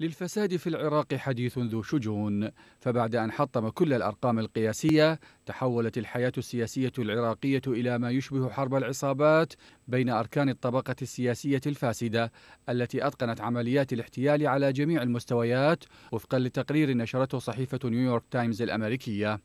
للفساد في العراق حديث ذو شجون فبعد أن حطم كل الأرقام القياسية تحولت الحياة السياسية العراقية إلى ما يشبه حرب العصابات بين أركان الطبقة السياسية الفاسدة التي أتقنت عمليات الاحتيال على جميع المستويات وفقا لتقرير نشرته صحيفة نيويورك تايمز الأمريكية.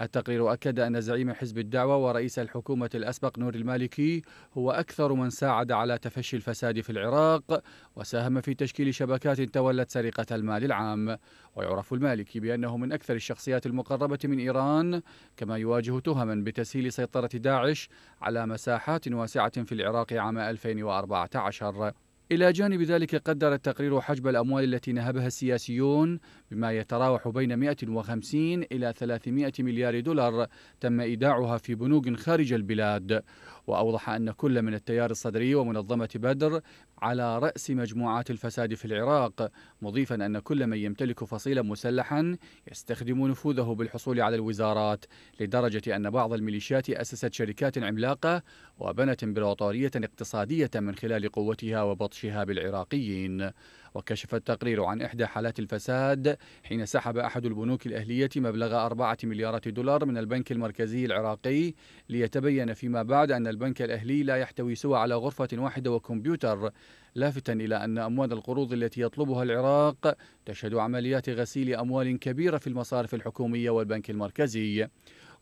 التقرير أكد أن زعيم حزب الدعوة ورئيس الحكومة الأسبق نور المالكي هو أكثر من ساعد على تفشي الفساد في العراق وساهم في تشكيل شبكات تولت سرقة المال العام. ويعرف المالكي بأنه من أكثر الشخصيات المقربة من إيران كما يواجه تهما بتسهيل سيطرة داعش على مساحات واسعة في العراق عام 2014 إلى جانب ذلك قدر التقرير حجب الأموال التي نهبها السياسيون بما يتراوح بين 150 إلى 300 مليار دولار تم إيداعها في بنوك خارج البلاد. وأوضح أن كل من التيار الصدري ومنظمة بدر على رأس مجموعات الفساد في العراق مضيفا أن كل من يمتلك فصيلا مسلحا يستخدم نفوذه بالحصول على الوزارات لدرجة أن بعض الميليشيات أسست شركات عملاقة وبنت إمبراطورية اقتصادية من خلال قوتها وبطشها بالعراقيين. وكشف التقرير عن إحدى حالات الفساد حين سحب أحد البنوك الأهلية مبلغ أربعة مليارات دولار من البنك المركزي العراقي. ليتبين فيما بعد أن البنك الأهلي لا يحتوي سوى على غرفة واحدة وكمبيوتر لافتا إلى أن أموال القروض التي يطلبها العراق تشهد عمليات غسيل أموال كبيرة في المصارف الحكومية والبنك المركزي.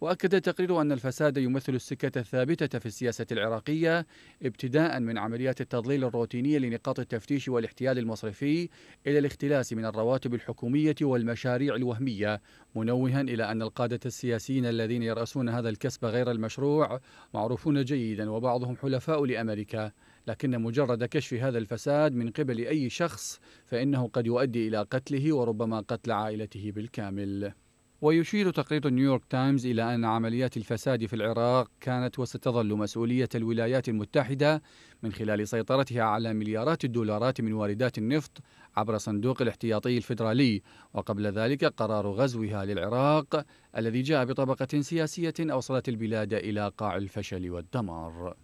وأكد التقرير أن الفساد يمثل السكة الثابتة في السياسة العراقية ابتداء من عمليات التضليل الروتينية لنقاط التفتيش والاحتيال المصرفي إلى الاختلاس من الرواتب الحكومية والمشاريع الوهمية منوها إلى أن القادة السياسيين الذين يرأسون هذا الكسب غير المشروع معروفون جيدا وبعضهم حلفاء لأمريكا. لكن مجرد كشف هذا الفساد من قبل أي شخص فإنه قد يؤدي إلى قتله وربما قتل عائلته بالكامل. ويشير تقرير نيويورك تايمز إلى أن عمليات الفساد في العراق كانت وستظل مسؤولية الولايات المتحدة من خلال سيطرتها على مليارات الدولارات من واردات النفط عبر صندوق الاحتياطي الفيدرالي. وقبل ذلك قرار غزوها للعراق الذي جاء بطبقة سياسية أوصلت البلاد إلى قاع الفشل والدمار.